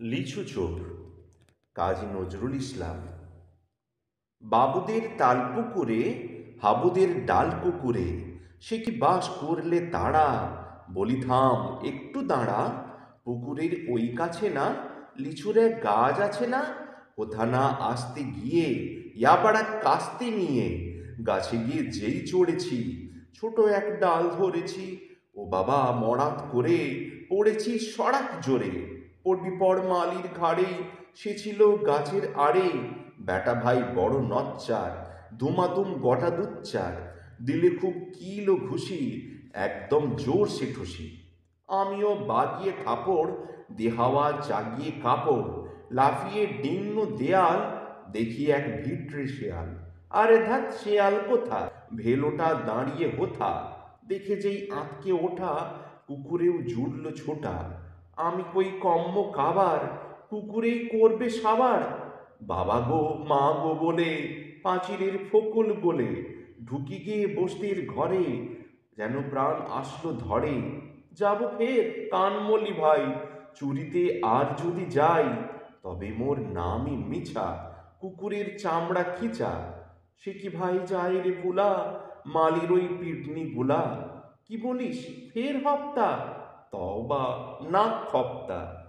লিচু চোর, কাজী নজরুল ইসলাম। বাবুদের তাল পুকুরে, হাবুদের ডাল কুকুরে সে কি বাস করলে তারা বলি, থাম, একটু দাঁড়া, পুকুরের ওই কাছে না, লিচুর গাছ আছে না কোথা না আসতে গিয়ে, ইয়াপাড়া কাস্তে নিয়ে, গাছে গিয়ে যেই চড়েছি, ছোট এক ডাল ধরেছি, ও বাবা মরাত করে পড়েছি সড়াক জোরে। পড়বি পড় মালির ঘাড়ে, সে ছিল গাছের আড়ে। বেটা ভাই বড় নচ্চার, দুমাদুম গটা দুচ্চার, দিলে খুব কিলো ঘুষি, একদম জোর সে ঠুসি। আমিও বাগিয়ে ঠাপড় দেহাওয়া জাগিয়ে কাপড়, লাফিয়ে ডিন্ন দেয়াল, দেখি এক ভিটরে শেয়াল। আরে ধাত শেয়াল কোথা ভেলোটা দাঁড়িয়ে হোথা। দেখে যেই আঁতকে ওঠা, কুকুরেও জুড়ল ছোটা। আমি কই কম্ম কাবার, কুকুরেই করবে সাবার। বাবা গো, মা গো বলে পাঁচিরের ফকুল বলে, ঢুকি গিয়ে বসতির ঘরে, যেন প্রাণ আসলো ধরে। যাব ফের কানমলি ভাই, চুরিতে আর যদি যাই, তবে মোর নামই মিছা, কুকুরের চামড়া খিচা। সে কি ভাই যায় রে ভুলা, মালির ওই পিটনি গুলা? কি বলিস, ফের হপ্তা? তবা না খপ্তা